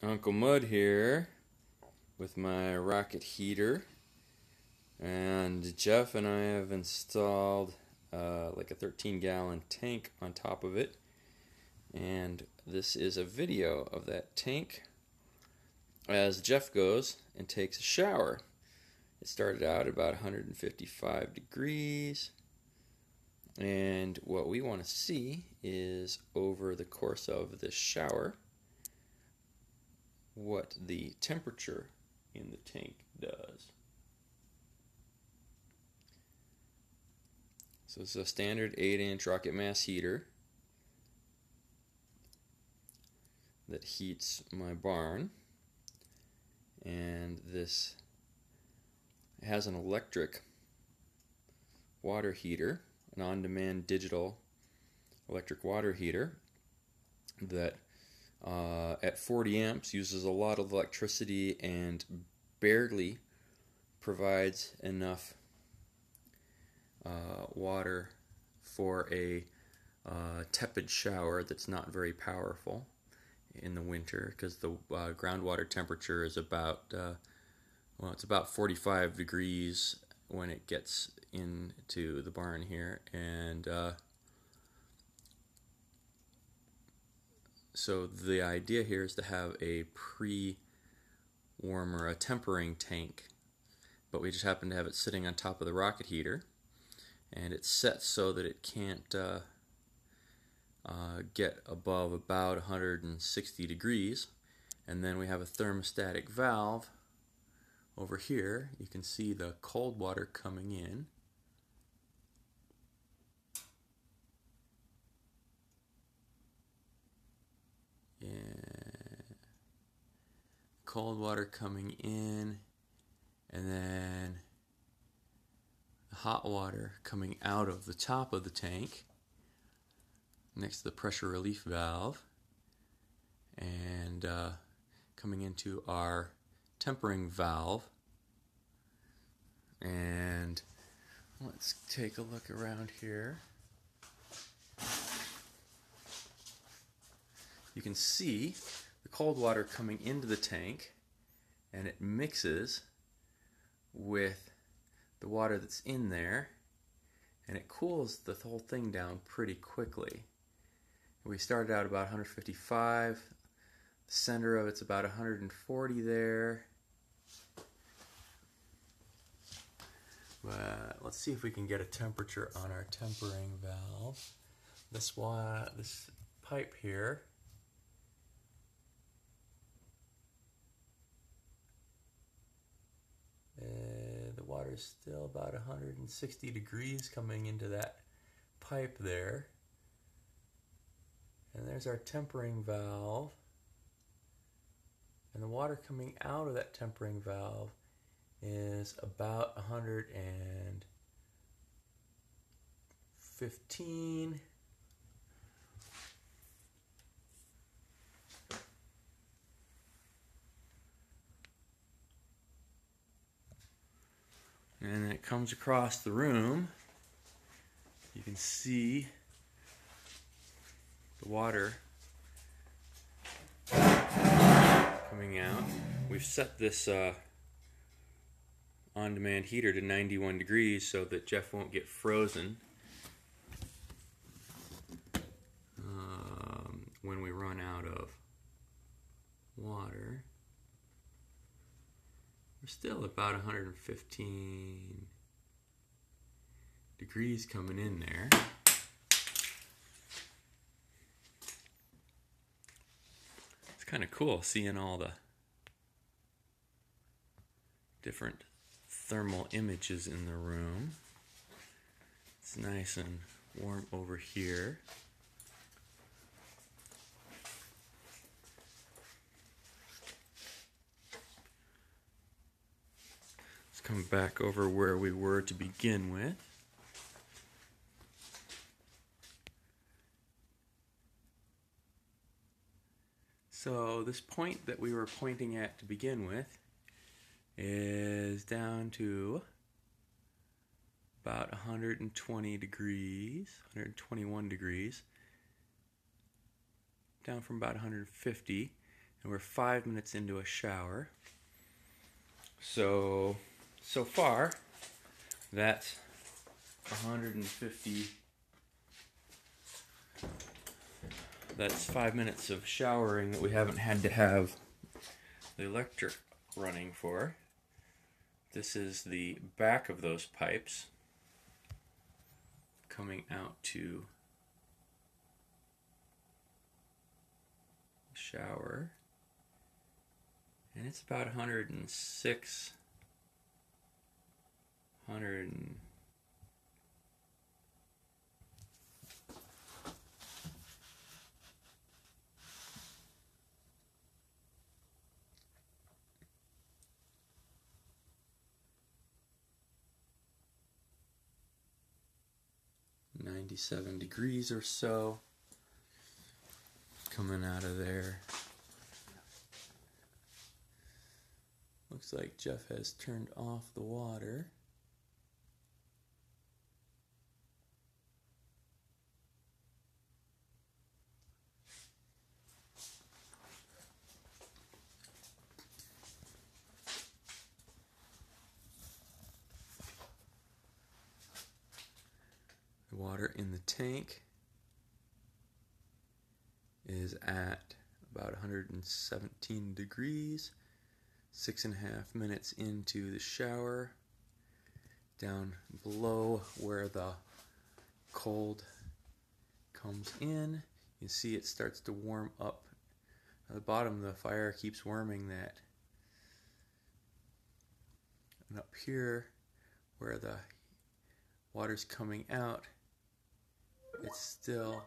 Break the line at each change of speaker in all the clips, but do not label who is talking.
Uncle Mud here with my rocket heater. And Jeff and I have installed uh, like a 13 gallon tank on top of it. And this is a video of that tank as Jeff goes and takes a shower. It started out about 155 degrees. And what we want to see is over the course of this shower what the temperature in the tank does. So it's a standard 8 inch rocket mass heater that heats my barn and this has an electric water heater, an on-demand digital electric water heater that uh, at 40 amps uses a lot of electricity and barely provides enough uh, water for a uh, tepid shower that's not very powerful in the winter because the uh, groundwater temperature is about uh, well it's about 45 degrees when it gets into the barn here. And So the idea here is to have a pre-warmer, a tempering tank, but we just happen to have it sitting on top of the rocket heater, and it's set so that it can't uh, uh, get above about 160 degrees. And then we have a thermostatic valve over here. You can see the cold water coming in. Cold water coming in and then hot water coming out of the top of the tank next to the pressure relief valve and uh, coming into our tempering valve. And let's take a look around here. You can see the cold water coming into the tank and it mixes with the water that's in there and it cools the whole thing down pretty quickly. We started out about 155, the center of it's about 140 there. But let's see if we can get a temperature on our tempering valve. This one, this pipe here water is still about 160 degrees coming into that pipe there. And there's our tempering valve. And the water coming out of that tempering valve is about 115 and it comes across the room. You can see the water coming out. We've set this uh, on-demand heater to 91 degrees so that Jeff won't get frozen um, when we run out of water. We're still about 115 degrees coming in there. It's kind of cool seeing all the different thermal images in the room. It's nice and warm over here. Come back over where we were to begin with. So this point that we were pointing at to begin with is down to about 120 degrees, 121 degrees, down from about 150. and we're five minutes into a shower. So, so far, that's 150. That's five minutes of showering that we haven't had to have the electric running for. This is the back of those pipes coming out to shower. And it's about 106, 100. And, Ninety-seven degrees or so coming out of there. Looks like Jeff has turned off the water. Water in the tank is at about 117 degrees six and a half minutes into the shower. Down below where the cold comes in, you see it starts to warm up. At the bottom, the fire keeps warming that. And up here, where the water's coming out, it's still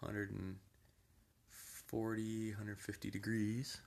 140, 150 degrees.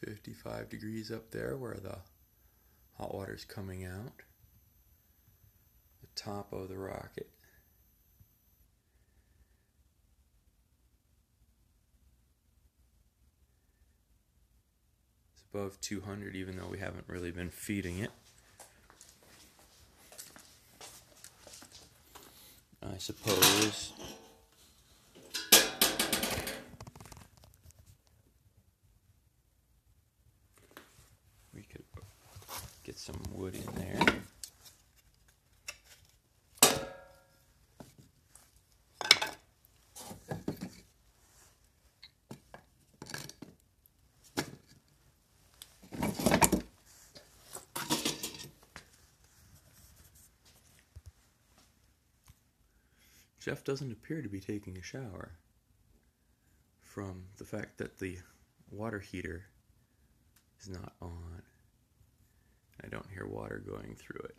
Hundred fifty-five degrees up there where the hot water is coming out. The top of the rocket. It's above 200 even though we haven't really been feeding it. I suppose we could get some wood in there. Jeff doesn't appear to be taking a shower from the fact that the water heater is not on. I don't hear water going through it.